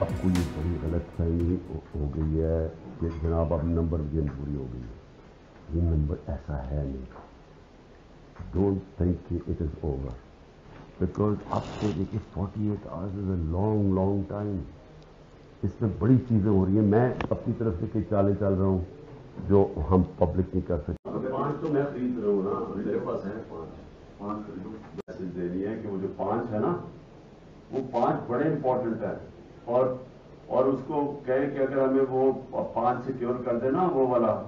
کو یہ بڑی غلط فہمی ہو گئی ہے، کہ جناب اب نمبر گیم پوری ہو گئی ہے۔ یہ نمبر ایسا ہے نہیں۔ ڈونٹ تھنک کہ اٹ از اوور بیکاز اب سے دیکھیے forty eight hours is a long long time اس میں بڑی چیزیں ہو رہی ہیں۔ میں اپنی طرف سے کئی چالیں چل رہا ہوں جو ہم پبلک نہیں کر سکتے۔ پانچ تو میں خرید رہا ہوں نا۔ میرے پاس ہے پانچ۔ پانچ خریدوں۔ میسج دینی ہے کہ وہ جو پانچ ہے نا۔ وہ پانچ بڑے امپورٹنٹ ہے اور اور اس کو کہیں کہ اگر ہمیں وہ پانچ سیکیور کر دے نا وہ والا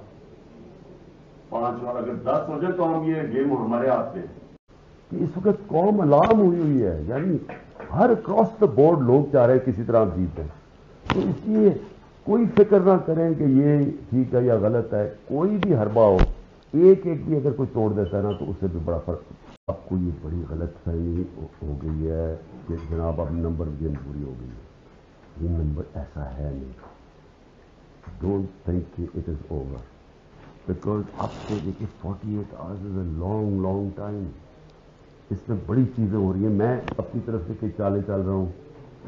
پانچ اور اگر دس ہو جائے تو ہم یہ گیم ہمارے ہاتھ میں اس وقت قوم الارم ہوئی ہوئی ہے یعنی ہر اکراس دا بورڈ لوگ چاہ رہے ہیں کسی طرح ہم جیت جائیں۔ تو اس لیے کوئی فکر نہ کریں کہ یہ ٹھیک ہے یا غلط ہے، کوئی بھی حربہ ہو، ایک ایک بھی اگر کوئی توڑ دیتا ہے نا، تو اس سے بھی بڑا فرق۔ اب کو یہ بڑی غلط فہمی ہو گئی ہے کہ جناب اب نمبر گیم پوری ہو گئی ہے یہ نمبر ایسا ہے نہیں ڈونٹ تھنک کہ اٹ از اوور بیکاز اب سے دیکھیے forty eight hours is a long long time اس میں بڑی چیزیں ہو رہی ہیں. میں اپنی طرف سے کئی چالیں چل رہا ہوں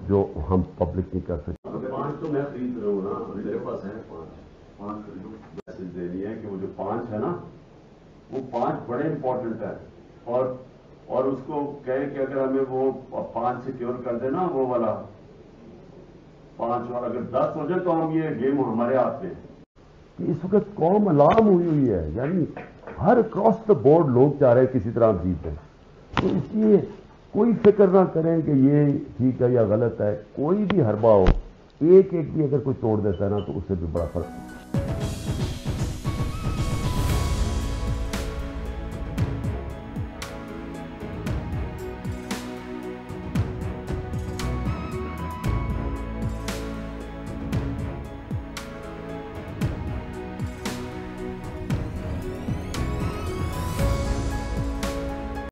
جو ہم پبلک نہیں کر سکتے. پانچ تو میں خرید رہا ہوں نا. میرے پاس ہے پانچ. پانچ میسج دینی ہے کہ وہ جو پانچ ہے نا، وہ پانچ بڑے امپورٹنٹ ہے اور اور اس کو کہیں کہ اگر ہمیں وہ پانچ سیکیور کر دے نا وہ والا پانچ اور اگر دس ہو جائے تو ہم یہ گیم ہمارے ہاتھ پہ اس وقت قوم الارم ہوئی ہوئی ہے یعنی ہر اکراس دا بورڈ لوگ چاہ رہے ہیں کسی طرح جیت ہے تو اس لیے کوئی فکر نہ کریں کہ یہ ٹھیک ہے یا غلط ہے، کوئی بھی حربہ ہو، ایک ایک بھی اگر کوئی توڑ دیتا ہے نا تو اس سے بھی بڑا فرق۔